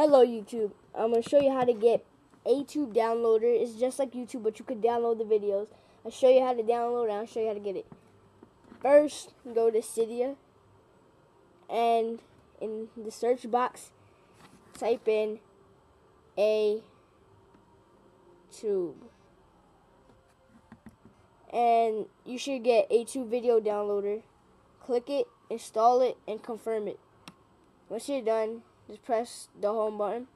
Hello YouTube. I'm going to show you how to get aTube downloader. It's just like YouTube, but you can download the videos. I'll show you how to download it. I'll show you how to get it. First, go to Cydia. And in the search box, type in A tube. And you should get aTube video downloader. Click it, install it, and confirm it. Once you're done, just press the home button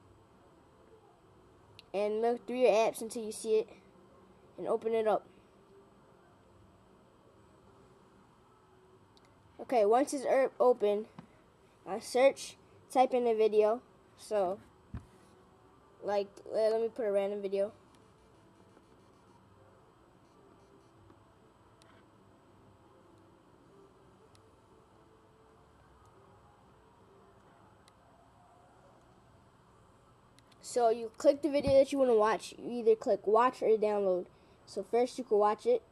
and look through your apps until you see it and open it up. Okay, once it's open, I search, type in a video. So, like, let me put a random video. So you click the video that you want to watch. You either click watch or download. So first you can watch it.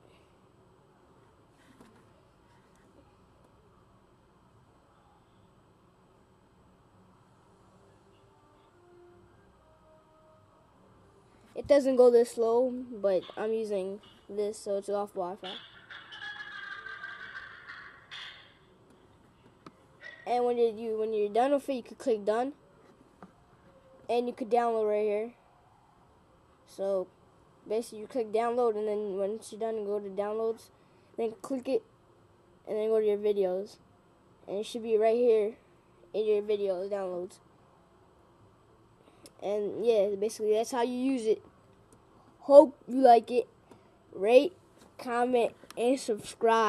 It doesn't go this slow, but I'm using this so it's off Wi-Fi. And when you when you're done with it, you can click done and you could download right here. So basically you click download and then once you're done go to downloads, then click it and then go to your videos. And it should be right here in your videos downloads. And yeah, basically that's how you use it. Hope you like it. Rate, comment, and subscribe.